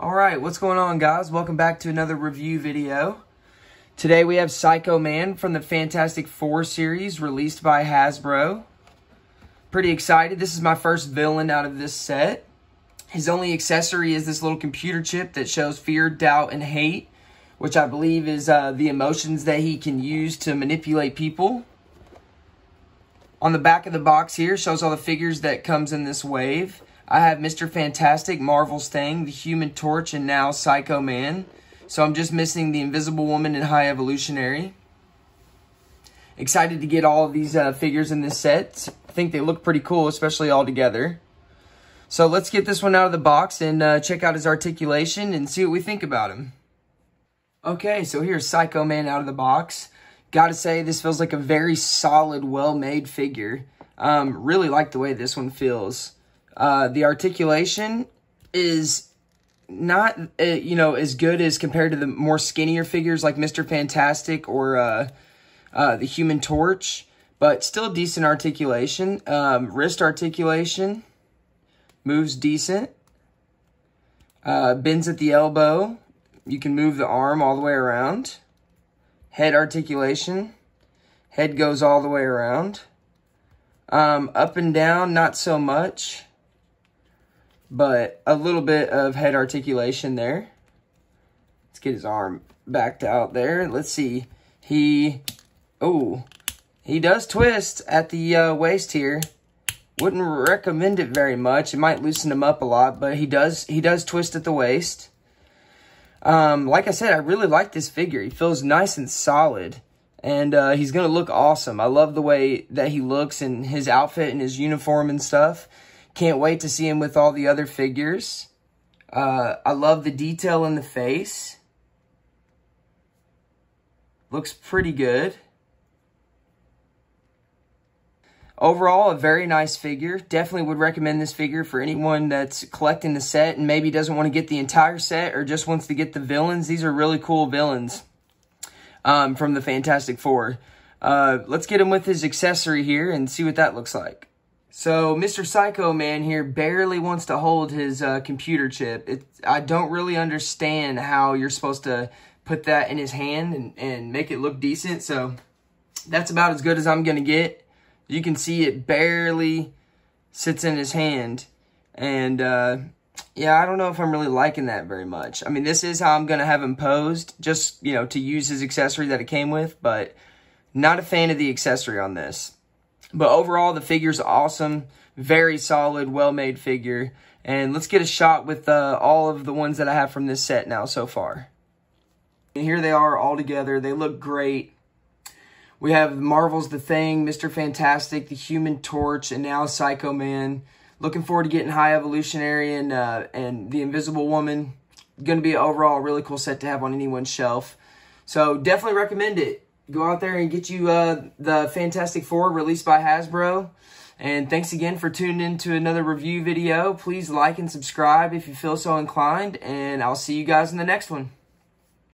All right, what's going on guys? Welcome back to another review video. Today we have Psycho Man from the Fantastic Four series released by Hasbro. Pretty excited. This is my first villain out of this set. His only accessory is this little computer chip that shows fear, doubt, and hate, which I believe is uh, the emotions that he can use to manipulate people. On the back of the box here shows all the figures that comes in this wave. I have Mr. Fantastic, Marvel's Thing, the Human Torch, and now Psycho Man. So I'm just missing the Invisible Woman and High Evolutionary. Excited to get all of these uh, figures in this set. I think they look pretty cool, especially all together. So let's get this one out of the box and uh, check out his articulation and see what we think about him. Okay, so here's Psycho Man out of the box. Gotta say, this feels like a very solid, well-made figure. Um, really like the way this one feels. Uh, the articulation is not, uh, you know, as good as compared to the more skinnier figures like Mr. Fantastic or uh, uh, the Human Torch, but still decent articulation. Um, wrist articulation moves decent. Uh, bends at the elbow. You can move the arm all the way around. Head articulation. Head goes all the way around. Um, up and down, not so much but a little bit of head articulation there. Let's get his arm backed out there. Let's see. He, oh, he does twist at the uh, waist here. Wouldn't recommend it very much. It might loosen him up a lot, but he does he does twist at the waist. Um, like I said, I really like this figure. He feels nice and solid, and uh, he's going to look awesome. I love the way that he looks and his outfit and his uniform and stuff. Can't wait to see him with all the other figures. Uh, I love the detail in the face. Looks pretty good. Overall, a very nice figure. Definitely would recommend this figure for anyone that's collecting the set and maybe doesn't want to get the entire set or just wants to get the villains. These are really cool villains um, from the Fantastic Four. Uh, let's get him with his accessory here and see what that looks like. So Mr. Psycho Man here barely wants to hold his uh, computer chip. It, I don't really understand how you're supposed to put that in his hand and, and make it look decent. So that's about as good as I'm going to get. You can see it barely sits in his hand. And uh, yeah, I don't know if I'm really liking that very much. I mean, this is how I'm going to have him posed, just, you know, to use his accessory that it came with. But not a fan of the accessory on this. But overall, the figure's awesome. Very solid, well-made figure. And let's get a shot with uh, all of the ones that I have from this set now so far. And here they are all together. They look great. We have Marvel's The Thing, Mr. Fantastic, The Human Torch, and now Psycho Man. Looking forward to getting High Evolutionary and, uh, and The Invisible Woman. Going to be overall really cool set to have on anyone's shelf. So definitely recommend it go out there and get you uh, the Fantastic Four released by Hasbro. And thanks again for tuning in to another review video. Please like and subscribe if you feel so inclined. And I'll see you guys in the next one.